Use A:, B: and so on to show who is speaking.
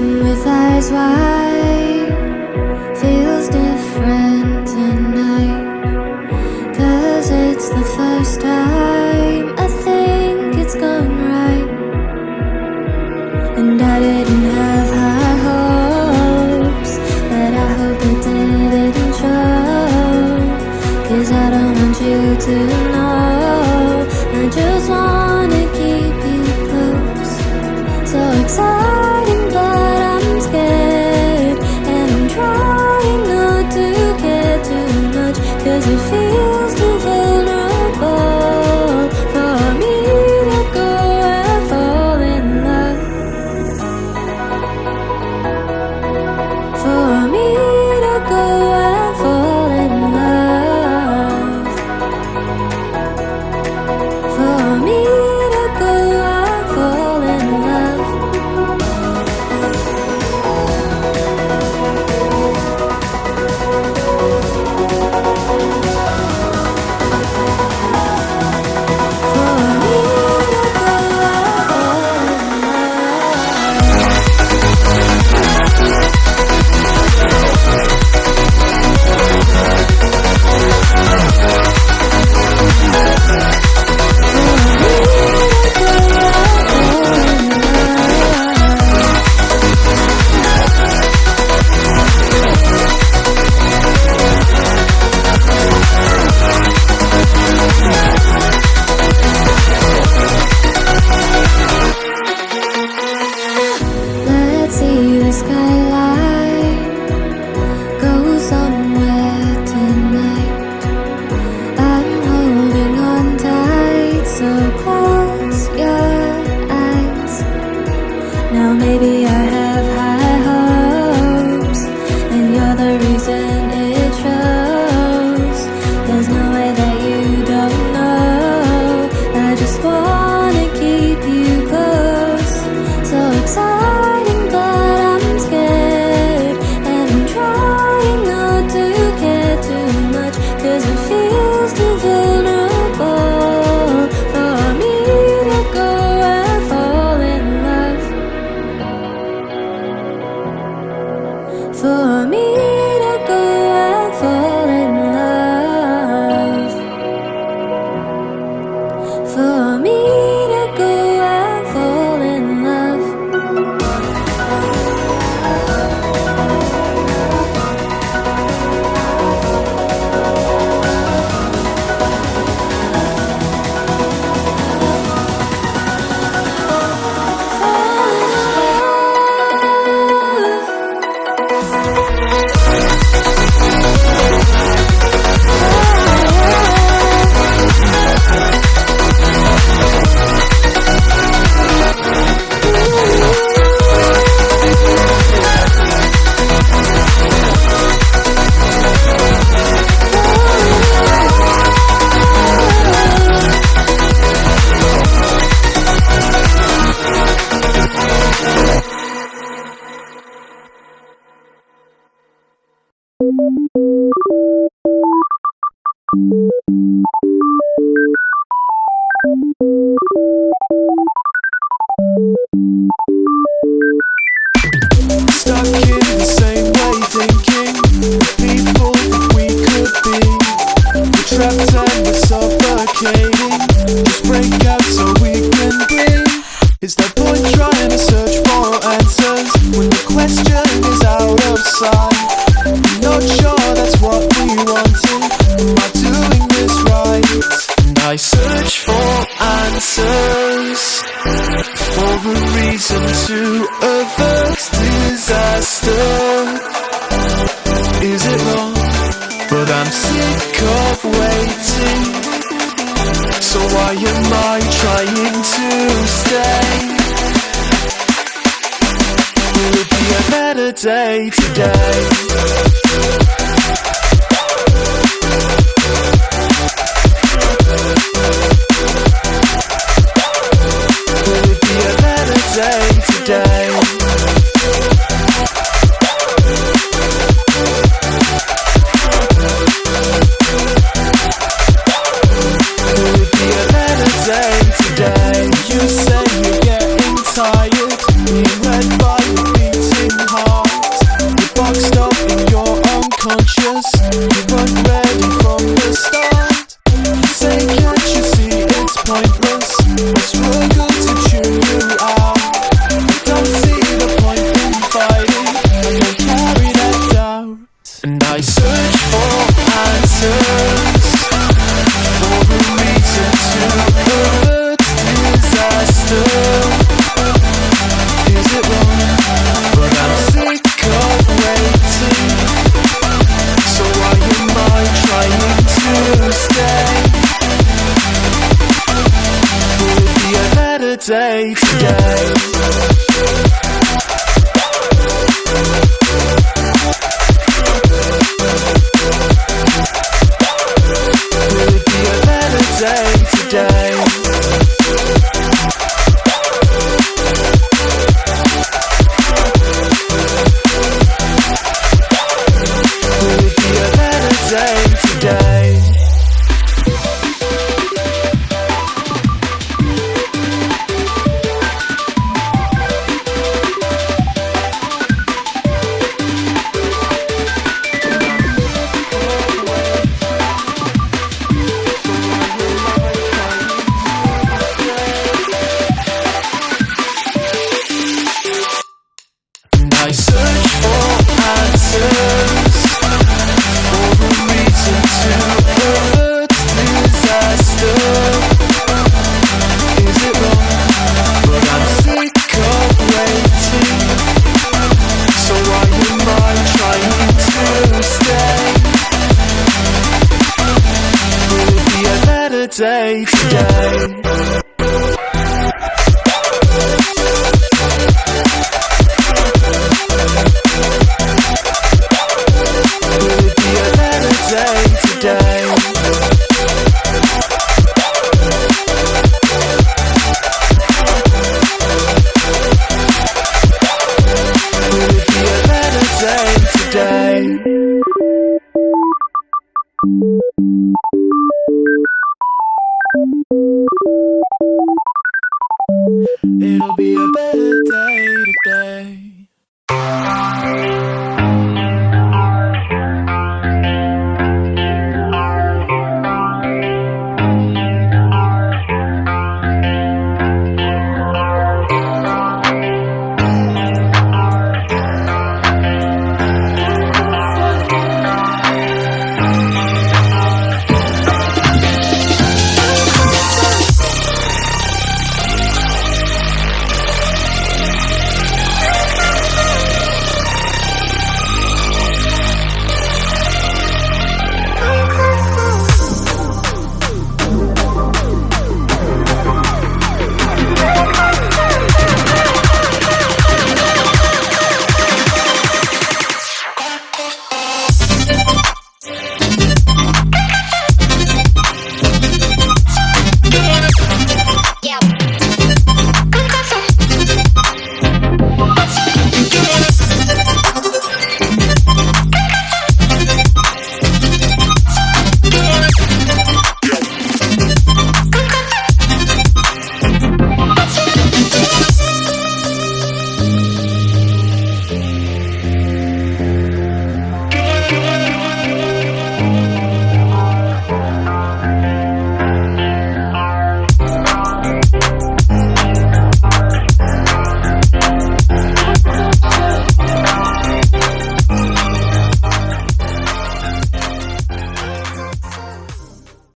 A: with eyes wide. Maybe I have. victim to
B: others' disaster. Is it wrong? But I'm sick of waiting. So why am I trying to stay? Will it be a better day today? Day today?